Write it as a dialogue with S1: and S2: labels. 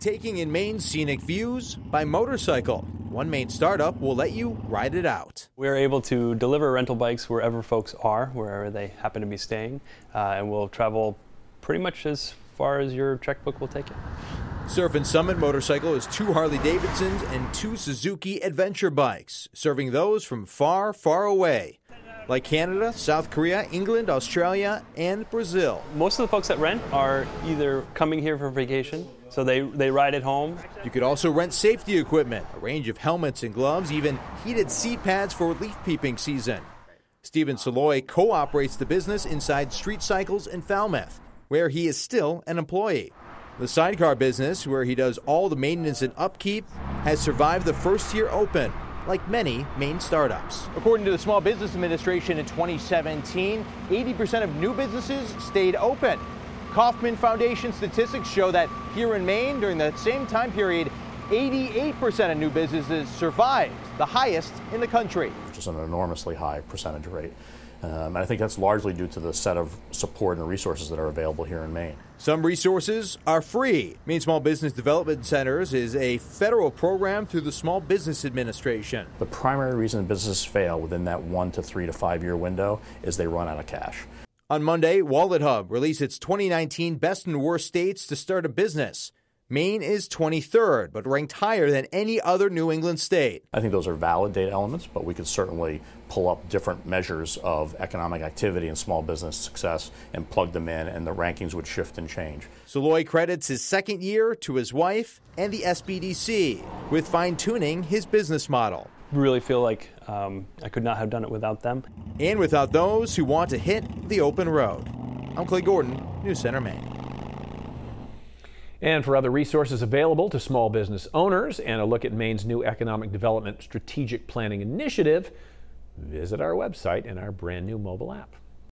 S1: Taking in Maine's scenic views by motorcycle. One Maine startup will let you ride it out.
S2: We're able to deliver rental bikes wherever folks are, wherever they happen to be staying, uh, and we'll travel pretty much as far as your checkbook will take it.
S1: Surf and Summit Motorcycle is two Harley Davidsons and two Suzuki adventure bikes, serving those from far, far away like Canada, South Korea, England, Australia, and Brazil.
S2: Most of the folks that rent are either coming here for vacation, so they, they ride at home.
S1: You could also rent safety equipment, a range of helmets and gloves, even heated seat pads for leaf peeping season. Stephen Saloy co operates the business inside Street Cycles in Falmouth, where he is still an employee. The sidecar business, where he does all the maintenance and upkeep, has survived the first year open like many Maine startups.
S3: According to the Small Business Administration in 2017, 80% of new businesses stayed open. Kauffman Foundation statistics show that here in Maine, during the same time period, 88% of new businesses survived, the highest in the country.
S4: Which is an enormously high percentage rate. Um, and I think that's largely due to the set of support and resources that are available here in Maine.
S1: Some resources are free. Maine Small Business Development Centers is a federal program through the Small Business Administration.
S4: The primary reason businesses fail within that one to three to five year window is they run out of cash.
S1: On Monday, WalletHub released its 2019 Best and Worst States to Start a Business. Maine is 23rd, but ranked higher than any other New England state.
S4: I think those are valid data elements, but we could certainly pull up different measures of economic activity and small business success and plug them in, and the rankings would shift and change.
S1: Saloy credits his second year to his wife and the SBDC with fine tuning his business model.
S2: Really feel like um, I could not have done it without them.
S1: And without those who want to hit the open road. I'm Clay Gordon, News Center, Maine.
S5: And for other resources available to small business owners and a look at Maine's new Economic Development Strategic Planning Initiative, visit our website and our brand new mobile app.